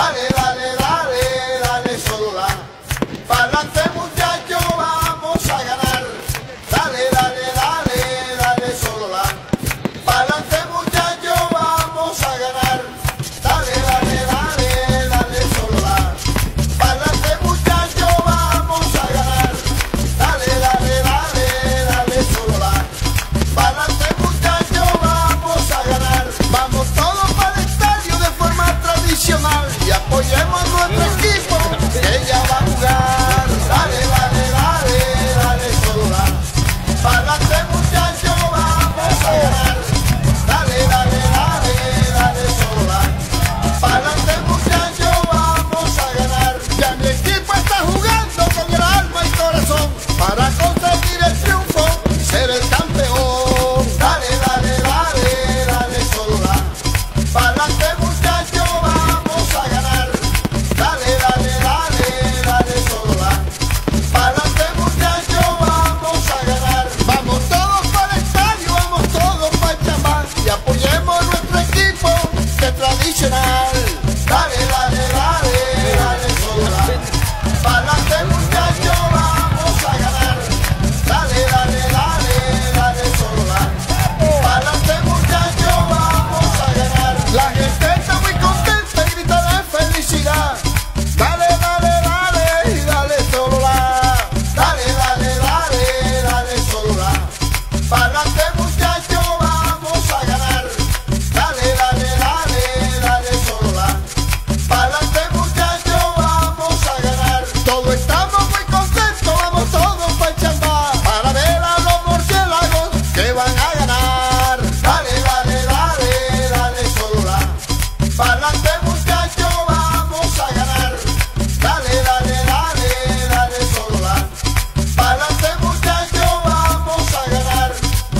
Dale.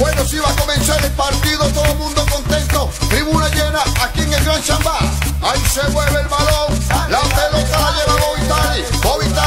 Bueno, si va a comenzar el partido, todo el mundo contento. Tribuna llena aquí en el Gran Chambá. Ahí se mueve el balón. La pelota la lleva Bobitani. Bobitani.